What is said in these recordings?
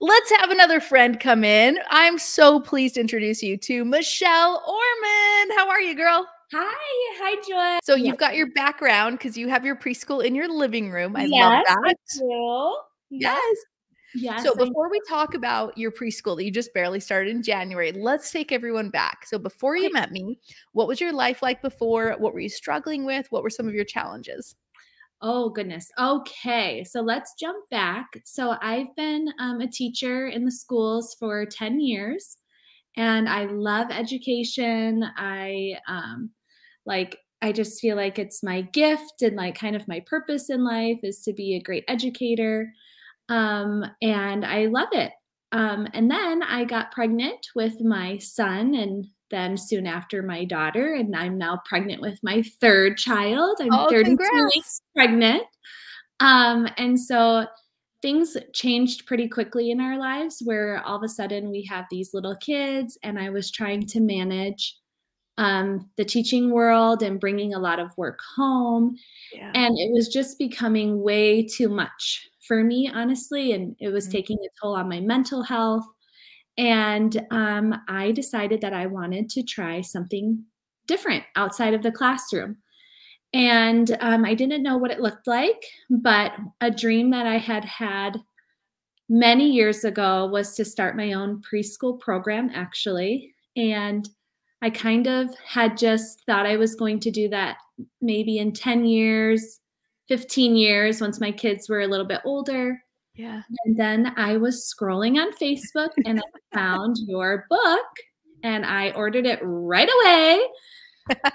Let's have another friend come in. I'm so pleased to introduce you to Michelle Orman. How are you, girl? Hi, hi, Joy. So you've got your background because you have your preschool in your living room. I yes, love that. Do. Yes. Yes. So before we talk about your preschool that you just barely started in January, let's take everyone back. So before you met me, what was your life like before? What were you struggling with? What were some of your challenges? Oh goodness. Okay, so let's jump back. So I've been um, a teacher in the schools for ten years, and I love education. I um, like. I just feel like it's my gift and like kind of my purpose in life is to be a great educator. Um, and I love it. Um, and then I got pregnant with my son, and then soon after my daughter, and I'm now pregnant with my third child. I'm Oh, 32 congrats. weeks pregnant. Um, and so things changed pretty quickly in our lives where all of a sudden we have these little kids, and I was trying to manage um, the teaching world and bringing a lot of work home Yeah. and it was just becoming way too much for me honestly and it was Mhm. taking a toll on my mental health and um, i decided that i wanted to try something different outside of the classroom. And um, i didn't know what it looked like but a dream that i had had many years ago was to start my own preschool program actually. And i kind of had just thought i was going to do that maybe in 10 years 15 years once my kids were a little bit older yeah. and then i was scrolling on facebook and i found your book and i ordered it right away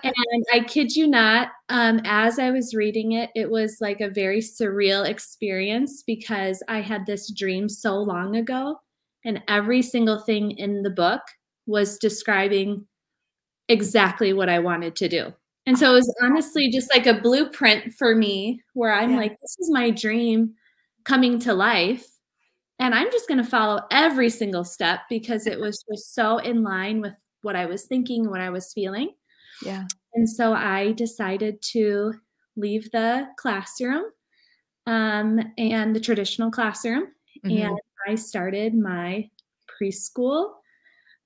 and i kid you not um, as i was reading it it was like a very surreal experience because i had this dream so long ago and every single thing in the book was describing exactly what i wanted to do and so it was honestly just like a blueprint for me where I'm Yeah. like, this is my dream coming to life. And I'm just going to follow every single step because it was just so in line with what I was thinking, what I was feeling. Yeah. And so I decided to leave the classroom um, and the traditional classroom. Mhm. And I started my preschool.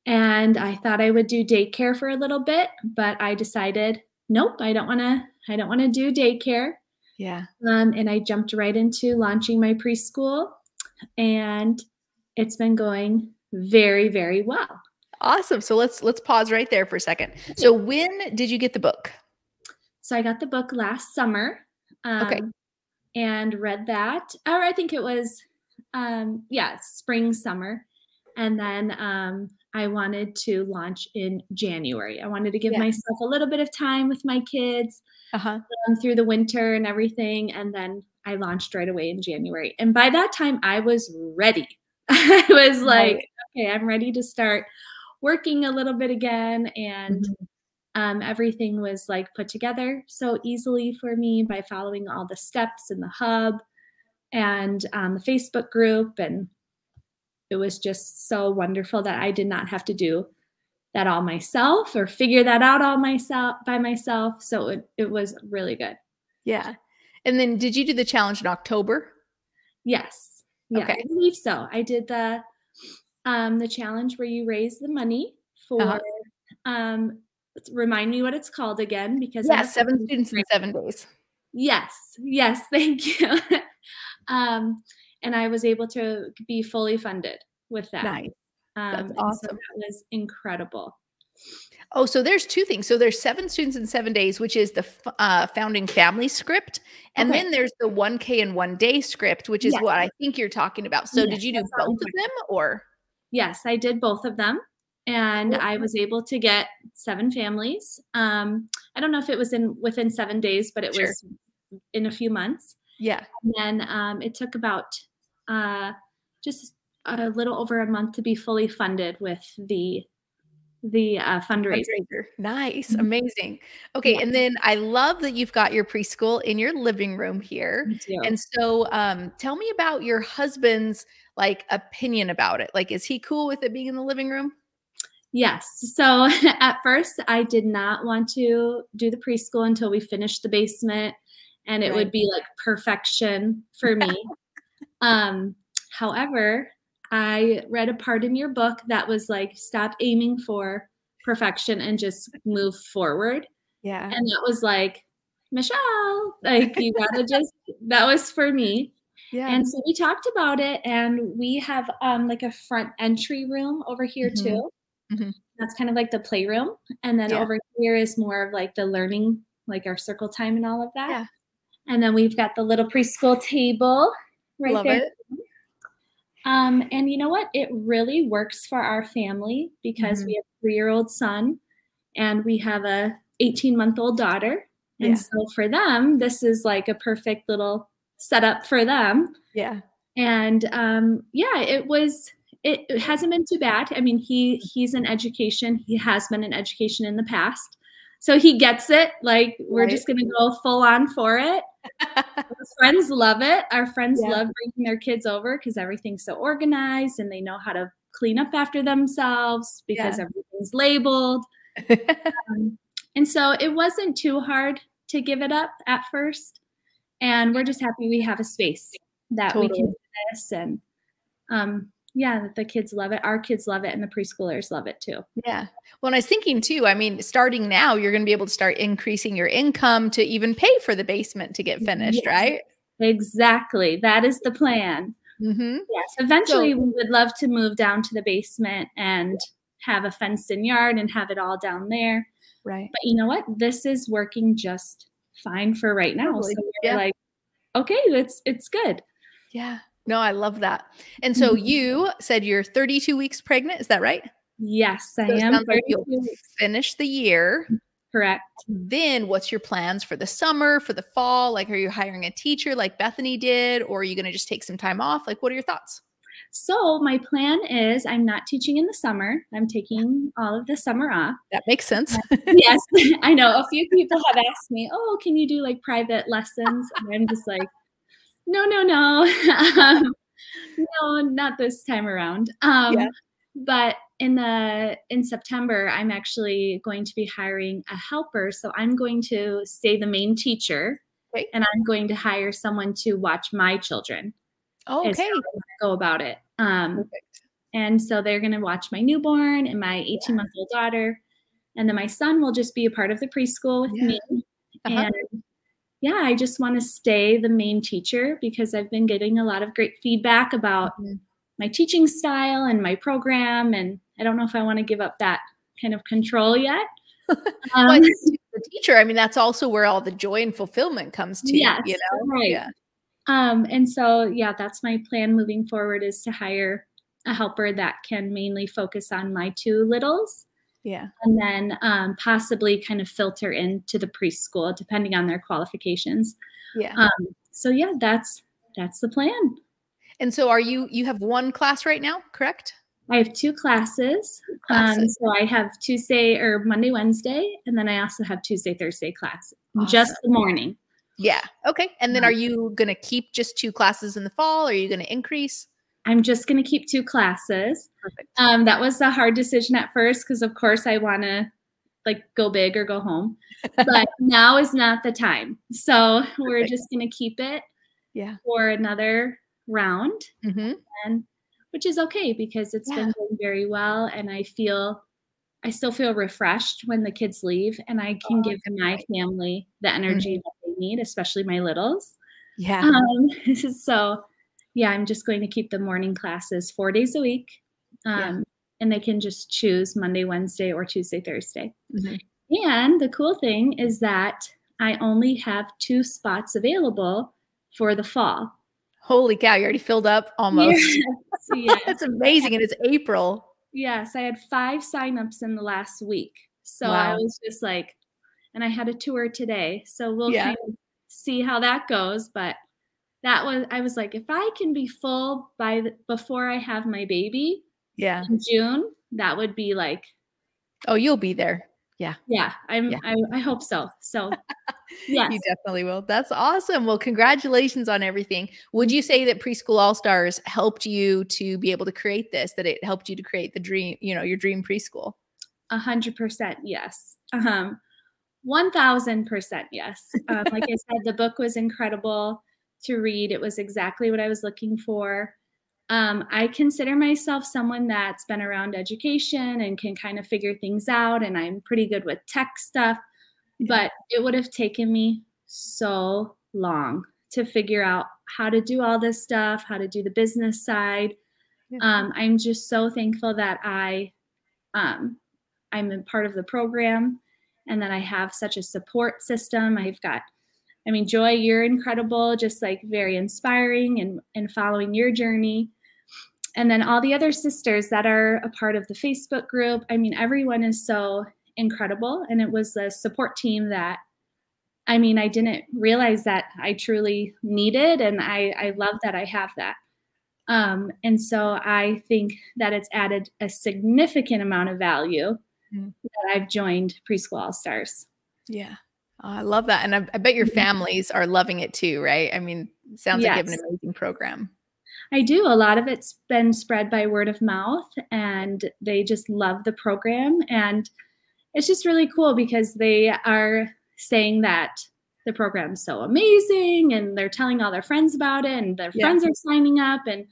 And I thought I would do daycare for a little bit, but I decided, nope, I don't want to. I don't want to do daycare. Yeah. Um, and I jumped right into launching my preschool, and it's been going very, very well. Awesome. So let's let's pause right there for a second. So when did you get the book? So I got the book last summer. Um, Okay. And read that, or I think it was, um, yeah, spring, summer. And then um, I wanted to launch in January. I wanted to give Yeah. myself a little bit of time with my kids Uh-huh. um, through the winter and everything. And then I launched right away in January. And by that time, I was ready. I was like, Right. okay, I'm ready to start working a little bit again. And Mhm. um, everything was like put together so easily for me by following all the steps in the hub and um, the Facebook group. And it was just so wonderful that I did not have to do that all myself or figure that out all myself by myself. So it, it was really good. Yeah. And then did you do the challenge in October? Yes. Yeah, Okay. I believe so. I did the um the challenge where you raise the money for Uh-huh. um remind me what it's called again because Yeah, seven students in seven days. Yes, yes, thank you. um, and I was able to be fully funded with that. Nice. Um, That's so awesome. that was incredible. Oh, so there's two things. So there's seven students in seven days, which is the uh, founding family script, and Okay. then there's the one K in one day script, which is Yes. what I think you're talking about. So Yes, did you do that's what I'm both of them, or Yes, I did both of them, and Cool. I was able to get seven families. Um, I don't know if it was in within seven days, but it Sure. was in a few months. yeah? And then um, it took about uh, just a little over a month to be fully funded with the the uh, fundraiser. Fundraiser. Nice, Mhm. amazing. Okay, Yeah. and then I love that you've got your preschool in your living room here. And so, um, tell me about your husband's like opinion about it. Like, is he cool with it being in the living room? Yes. So at first, I did not want to do the preschool until we finished the basement, and it Right. would be like perfection for me. um, however, I read a part in your book that was like, stop aiming for perfection and just move forward. Yeah. And that was like, Michelle, like, you gotta just, that was for me. Yeah. And so we talked about it, and we have um, like a front entry room over here Mhm. too. Mhm. That's kind of like the playroom. And then Yeah. over here is more of like the learning, like our circle time and all of that. Yeah. And then we've got the little preschool table right Love there. it. Um, and you know what? It really works for our family because Mhm. we have a three-year-old son and we have a 18-month-old daughter. And Yeah. so for them, this is like a perfect little setup for them. Yeah. And um, yeah, it was. It, it hasn't been too bad. I mean, he he's in education. He has been in education in the past, so he gets it. Like we're Right. just gonna go full on for it. Our friends love it. Our friends Yeah. love bringing their kids over because everything's so organized and they know how to clean up after themselves because Yeah. everything's labeled. Um, and so it wasn't too hard to give it up at first. And we're just happy we have a space that we can do this. And um, yeah, that the kids love it. Our kids love it, and the preschoolers love it too. Yeah. Well, and I was thinking too, I mean, starting now, you're going to be able to start increasing your income to even pay for the basement to get finished, Yes. right? Exactly. That is the plan. Mm-hmm. Yes. Eventually, we would love to move down to the basement and have a fenced in yard and have it all down there. Right. But you know what? This is working just fine for right now. Totally. So we're Yeah. like, okay, it's it's good. Yeah. No, I love that. And so Mhm. you said you're 32 weeks pregnant. Is that right? Yes, I So am. like you'll weeks. finish the year. Correct. Then what's your plans for the summer, for the fall? Like, are you hiring a teacher like Bethany did, or are you going to just take some time off? Like, what are your thoughts? So my plan is I'm not teaching in the summer. I'm taking all of the summer off. That makes sense. yes, I know. A few people have asked me, "Oh, can you do like private lessons?" And I'm just like, "No, no, no, um, no, not this time around." Um, Yeah. But in the in September, I'm actually going to be hiring a helper. So I'm going to stay the main teacher, Okay. and I'm going to hire someone to watch my children. Oh, okay. Go about it. Um, Perfect. and so they're going to watch my newborn and my 18 month old daughter. And then my son will just be a part of the preschool with Yeah. me. Uh-huh. And yeah, I just want to stay the main teacher because I've been getting a lot of great feedback about Mhm. my teaching style and my program. And I don't know if I want to give up that kind of control yet. Well, I Um, the teacher, I mean, that's also where all the joy and fulfillment comes to. Yes, you know, right. Yeah. Um, and so, yeah, that's my plan moving forward is to hire a helper that can mainly focus on my two littles Yeah. and then um, possibly kind of filter into the preschool depending on their qualifications. Yeah. Um, so yeah, that's that's the plan. and so, are you? You have one class right now, correct? I have two classes. Um, Classes. so I have Tuesday or Monday, Wednesday, and then I also have Tuesday, Thursday class, just the morning. Yeah. Okay. And then, are you going to keep just two classes in the fall? Or are you going to increase? I'm just going to keep two classes. Perfect. Um, that was a hard decision at first because, of course, I want to like go big or go home, but now is not the time. So we're just going to keep it Yeah. for another round, Mm-hmm. and which is okay because it's Yeah. been going very well, and I feel I still feel refreshed when the kids leave, and I can Oh, give my family the energy that they need, especially my littles. Yeah. Um, so, yeah, I'm just going to keep the morning classes four days a week. Um, Yeah. And they can just choose Monday, Wednesday, or Tuesday, Thursday. Mhm. And the cool thing is that I only have two spots available for the fall. Holy cow! You already filled up almost. Yes, yes, That's amazing. And it's April. yes. I had five signups in the last week. So I was just like, and I had a tour today. So we'll Yeah. kind of see how that goes. But that was, I was like, if I can be full by the, before I have my baby Yeah. in June, that would be like, Oh, you'll be there. yeah, Yeah. I'm, Yeah. I, I hope so. So, yeah. You definitely will. That's awesome. Well, congratulations on everything. Would you say that Preschool All Stars helped you to be able to create this? That it helped you to create the dream, you know, your dream preschool? A hundred percent, yes. Um, one thousand percent, yes. Um, like I said, the book was incredible to read. It was exactly what I was looking for. Um, I consider myself someone that's been around education and can kind of figure things out, and I'm pretty good with tech stuff. But it would have taken me so long to figure out how to do all this stuff, how to do the business side. Um, I'm just so thankful that I, um, I'm a part of the program, and that I have such a support system. I've got I mean, Joy, you're incredible, just like very inspiring and, and following your journey. And then all the other sisters that are a part of the Facebook group. I mean, everyone is so incredible. And it was the support team that, I mean, I didn't realize that I truly needed. And I, I love that I have that. Um, and so I think that it's added a significant amount of value mm. that I've joined Preschool All Stars. Yeah. Oh, I love that. And I, I, bet your mm-hmm. families are loving it too, right? I mean, sounds yes. like you have an amazing program. I do. A lot of it's been spread by word of mouth, and they just love the program. And it's just really cool because they are saying that the program's so amazing and they're telling all their friends about it, and their yeah. friends are signing up. And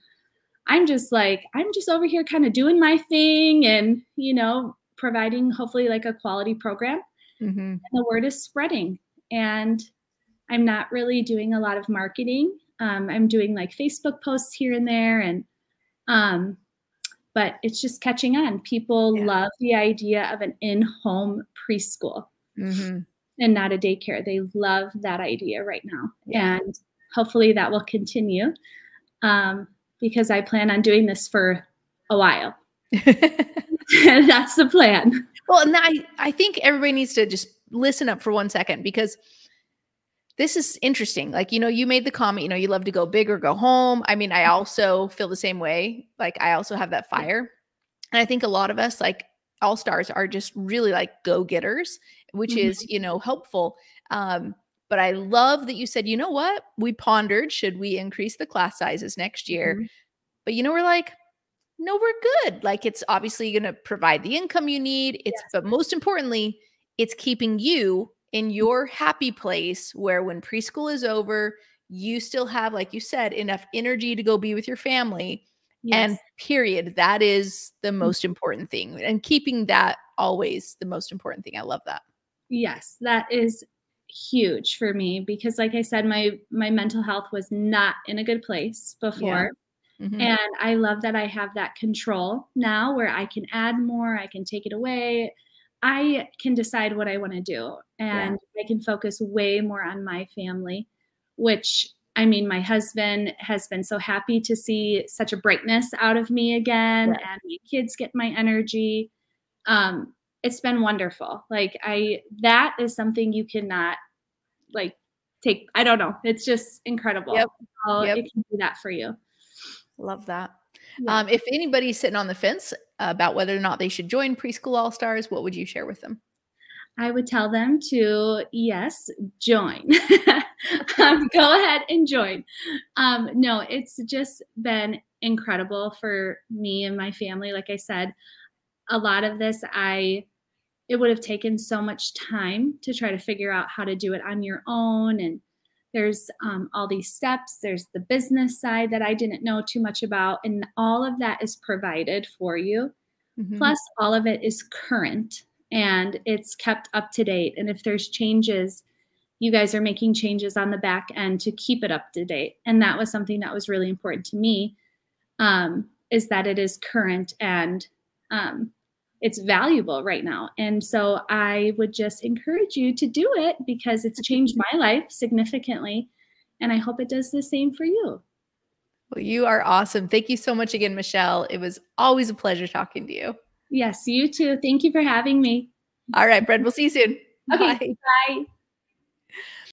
I'm just like, I'm just over here kind of doing my thing and, you know, providing hopefully like a quality program mm-hmm. and the word is spreading. And I'm not really doing a lot of marketing. Um, I'm doing like Facebook posts here and there, and um, but it's just catching on. People yeah. love the idea of an in-home preschool mm-hmm. and not a daycare. They love that idea right now, yeah. and hopefully that will continue um, because I plan on doing this for a while. and that's the plan. Well, and I, I think everybody needs to just listen up for one second because this is interesting. Like, you know, you made the comment, you know, you love to go big or go home. I mean, I mm-hmm. also feel the same way. Like, I also have that fire. And I think a lot of us, like all stars, are just really like go getters, which mm-hmm. is, you know, helpful. Um, but I love that you said, you know what? We pondered, should we increase the class sizes next year? Mm-hmm. But, you know, we're like, no, we're good. Like it's obviously going to provide the income you need. It's, yes. but most importantly, it's keeping you in mm. your happy place where when preschool is over, you still have, like you said, enough energy to go be with your family. Yes. And period. That is the mm. most important thing. And keeping that always the most important thing. I love that. Yes, that is huge for me because like I said my my mental health was not in a good place before. Mm-hmm. And I love that I have that control now where I can add more, I can take it away. I can decide what I want to do and yeah. I can focus way more on my family, which I mean, my husband has been so happy to see such a brightness out of me again, and my kids get my energy. Um, it's been wonderful. Like I, that is something you cannot like take. I don't know. It's just incredible. Yep. yep. It can do that for you. Love that. Yeah. Um, if anybody's sitting on the fence about whether or not they should join Preschool All Stars, what would you share with them? I would tell them to, yes, join. um, go ahead and join. Um, no, it's just been incredible for me and my family. Like I said, a lot of this, I, it would have taken so much time to try to figure out how to do it on your own and there's um, all these steps. There's the business side that I didn't know too much about. And all of that is provided for you. Mm-hmm. Plus, all of it is current and it's kept up to date. And if there's changes, you guys are making changes on the back end to keep it up to date. And that was something that was really important to me um, is that it is current and um, it's valuable right now. And so I would just encourage you to do it because it's changed my life significantly. And I hope it does the same for you. Well, you are awesome. Thank you so much again, Michelle. It was always a pleasure talking to you. Yes, you too. Thank you for having me. All right, Brad. We'll see you soon. Okay. Bye. bye.